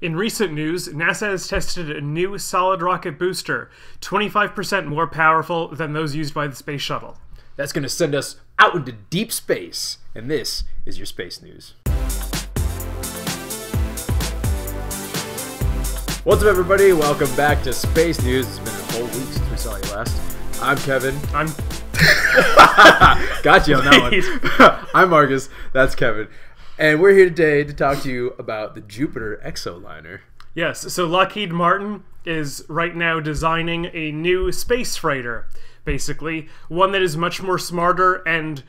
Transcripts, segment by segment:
In recent news, NASA has tested a new solid rocket booster, 25% more powerful than those used by the space shuttle. That's going to send us out into deep space. And this is your space news. What's up, everybody? Welcome back to Space News. It's been a whole week since we saw you last. I'm Kevin. I'm Got you on that one. I'm Marcus. That's Kevin. And we're here today to talk to you about the Jupiter Exoliner. Yes, so Lockheed Martin is right now designing a new space freighter, basically, one that is much more smarter and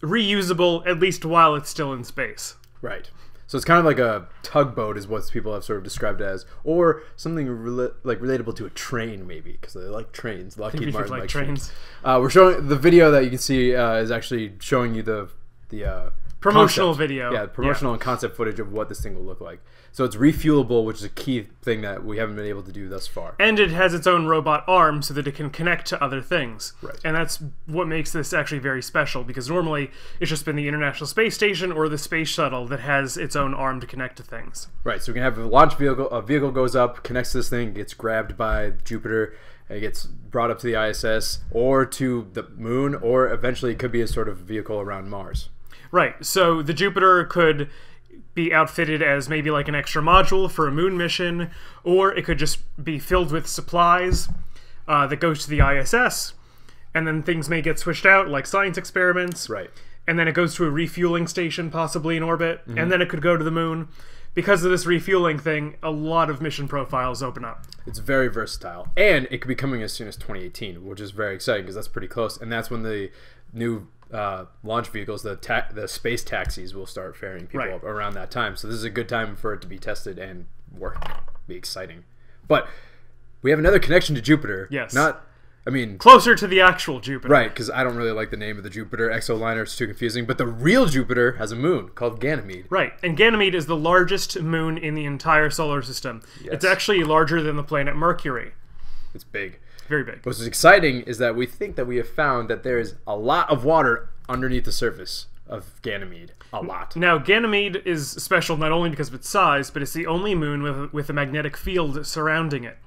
reusable at least while it's still in space. Right. So it's kind of like a tugboat, is what people have sort of described as, or something rela- like relatable to a train, maybe, because they like trains. Lockheed Martin like likes trains. Uh, we're showing the video that you can see uh, is actually showing you the the uh, Promotional concept. video. Yeah, promotional and concept footage of what this thing will look like. So it's refuelable, which is a key thing that we haven't been able to do thus far. And it has its own robot arm so that it can connect to other things. Right. And that's what makes this actually very special because normally it's just been the International Space Station or the space shuttle that has its own arm to connect to things. Right. So we can have a launch vehicle. A vehicle goes up, connects to this thing, gets grabbed by Jupiter. And it gets brought up to the ISS or to the moon, or eventually it could be a sort of vehicle around Mars. Right. So the Jupiter could be outfitted as maybe like an extra module for a moon mission, or it could just be filled with supplies uh, that goes to the ISS, and then things may get switched out, like science experiments. Right. And then it goes to a refueling station, possibly in orbit, Mm-hmm. and then it could go to the moon. Because of this refueling thing, a lot of mission profiles open up. It's very versatile, and it could be coming as soon as 2018, which is very exciting because that's pretty close, and that's when the new uh, launch vehicles, the ta- the space taxis, will start ferrying people Right. up around that time. So this is a good time for it to be tested and work. Be exciting, but we have another connection to Jupiter. Yes. Not, I mean, Closer to the actual Jupiter. right? Because I don't really like the name of the Jupiter exoliner; it's too confusing. But the real Jupiter has a moon called Ganymede. Right, and Ganymede is the largest moon in the entire solar system. Yes. It's actually larger than the planet Mercury. It's big. Very big. What's exciting is that we think that we have found that there is a lot of water underneath the surface of Ganymede. A lot. Now, Ganymede is special not only because of its size, but it's the only moon with, with a magnetic field surrounding it.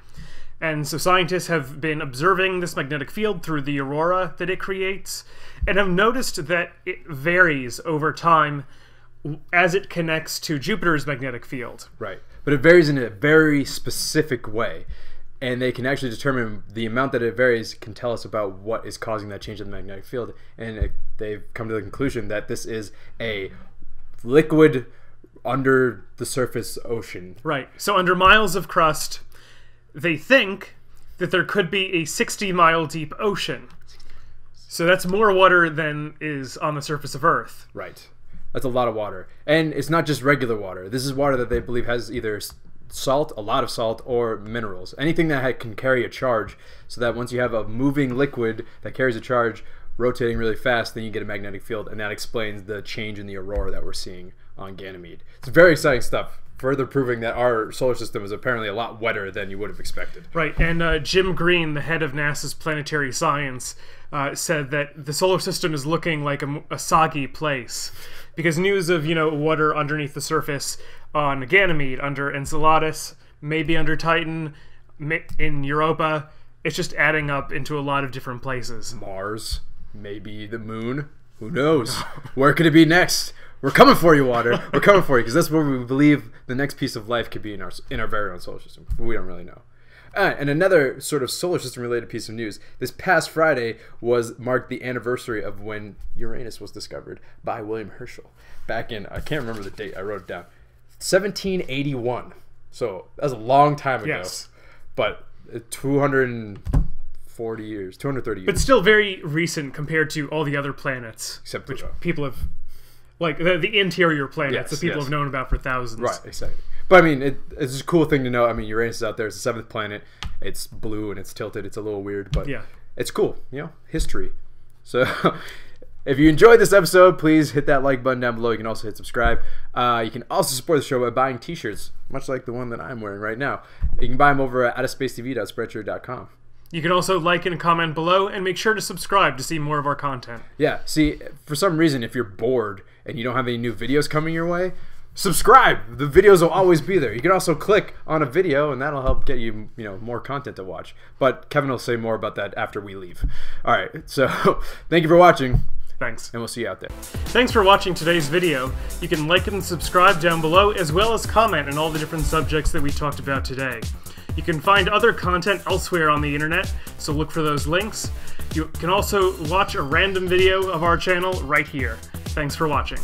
And so scientists have been observing this magnetic field through the aurora that it creates, and have noticed that it varies over time as it connects to Jupiter's magnetic field. Right. But it varies in a very specific way. And they can actually determine the amount that it varies can tell us about what is causing that change in the magnetic field. And it, they've come to the conclusion that this is a liquid under the surface ocean. Right. So under miles of crust, they think that there could be a 60 mile deep ocean. So that's more water than is on the surface of Earth. Right. That's a lot of water. And it's not just regular water. This is water that they believe has either salt, a lot of salt, or minerals. Anything that can carry a charge, so that once you have a moving liquid that carries a charge rotating really fast, then you get a magnetic field, and that explains the change in the aurora that we're seeing on Ganymede. It's very exciting stuff, further proving that our solar system is apparently a lot wetter than you would have expected. Right. And uh, Jim Green, the head of NASA's planetary science, uh, said that the solar system is looking like a, a soggy place because news of you know water underneath the surface on Ganymede, under Enceladus, maybe under Titan, in Europa, it's just adding up into a lot of different places. Mars, maybe the moon. Who knows? Where could it be next? We're coming for you, water. We're coming for you because that's where we believe the next piece of life could be in our in our very own solar system. We don't really know. Uh, and another sort of solar system related piece of news: this past Friday was marked the anniversary of when Uranus was discovered by William Herschel back in I can't remember the date. I wrote it down, 1781. So that was a long time ago. Yes. But uh, 240 years, 230 years. But still very recent compared to all the other planets, Except which people have, like the, the interior planets Yes, that people yes. have known about for thousands. Right, exactly. But I mean, it, it's a cool thing to know. I mean, Uranus is out there. It's the seventh planet. It's blue and it's tilted. It's a little weird, but Yeah. it's cool. You know, history. So, if you enjoyed this episode, please hit that like button down below. You can also hit subscribe. Uh, you can also support the show by buying T-shirts, much like the one that I'm wearing right now. You can buy them over at outestspacetv.spreadshirt.com. You can also like and comment below, and make sure to subscribe to see more of our content. Yeah. See, for some reason, if you're bored and you don't have any new videos coming your way, subscribe. The videos will always be there. You can also click on a video, and that'll help get you, you know, more content to watch. But Kevin will say more about that after we leave. All right. So thank you for watching, Thanks. and we'll see you out there. Thanks for watching today's video. You can like and subscribe down below, as well as comment on all the different subjects that we talked about today. You can find other content elsewhere on the internet, so look for those links. You can also watch a random video of our channel right here. Thanks for watching.